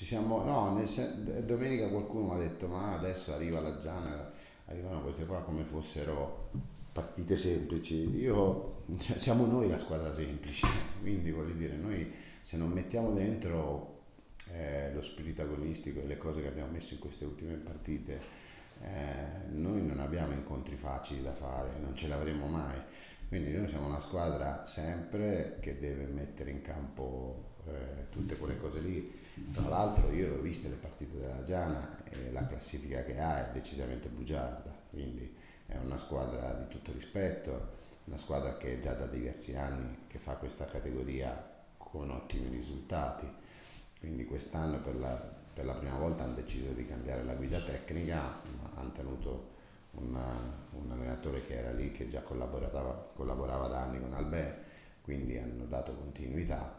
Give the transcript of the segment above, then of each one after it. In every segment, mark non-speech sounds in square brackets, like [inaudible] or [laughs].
Ci siamo, no, nel, domenica qualcuno mi ha detto ma adesso arriva la Giana, arrivano queste qua come fossero partite semplici. Io, cioè, [laughs] siamo noi la squadra semplice, quindi voglio dire, noi se non mettiamo dentro eh, lo spirito agonistico e le cose che abbiamo messo in queste ultime partite, eh, noi non abbiamo incontri facili da fare, non ce l'avremo mai. Quindi noi siamo una squadra sempre che deve mettere in campo eh, tutte quelle cose lì. Tra l'altro io ho visto le partite della Giana e la classifica che ha è decisamente bugiarda, quindi è una squadra di tutto rispetto, una squadra che già da diversi anni che fa questa categoria con ottimi risultati. Quindi quest'anno per la, per la prima volta hanno deciso di cambiare la guida tecnica, hanno tenuto un allenatore che era lì, che già collaborava da anni con Albè, quindi hanno dato continuità.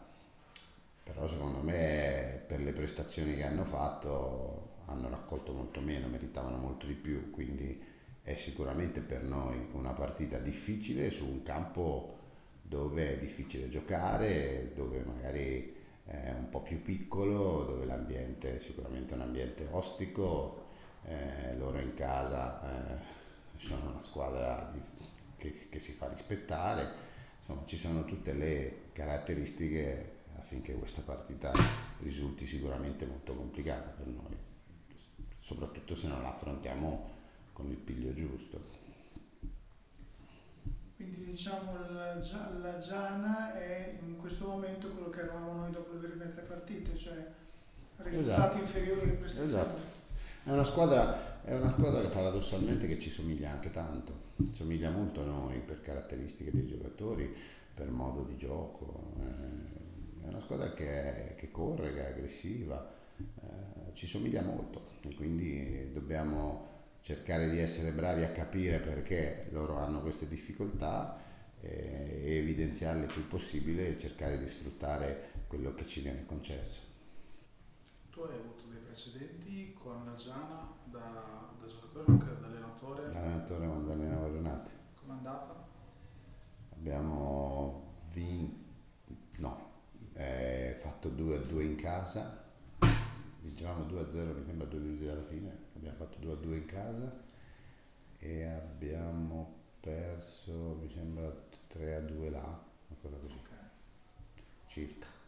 Però secondo me per le prestazioni che hanno fatto hanno raccolto molto meno, meritavano molto di più, quindi è sicuramente per noi una partita difficile su un campo dove è difficile giocare, dove magari è un po' più piccolo, dove l'ambiente è sicuramente un ambiente ostico, eh, loro in casa eh, sono una squadra di, che, che, si fa rispettare, insomma ci sono tutte le caratteristiche affinché questa partita risulti sicuramente molto complicata per noi, soprattutto se non la affrontiamo con il piglio giusto. Quindi diciamo la, la Giana è in questo momento quello che eravamo noi dopo le prime tre partite, cioè risultati esatto. inferiori alle prestazioni. Esatto. È una, squadra, è una squadra che paradossalmente che ci somiglia anche tanto, somiglia molto a noi per caratteristiche dei giocatori, per modo di gioco. Eh, è una squadra che, è, che corre, che è aggressiva, eh, ci somiglia molto e quindi dobbiamo cercare di essere bravi a capire perché loro hanno queste difficoltà eh, e evidenziarle il più possibile e cercare di sfruttare quello che ci viene concesso. Tu hai avuto dei precedenti con la Giana da, da giocatore, nonché da allenatore? Da allenatore quando allenavo Renati. Com'è andata? Abbiamo vinto, no, eh, fatto 2 a 2 in casa vincevamo 2-0 mi sembra due minuti dalla fine, abbiamo fatto 2-2 in casa e abbiamo perso mi sembra 3-2 là, una cosa così, circa.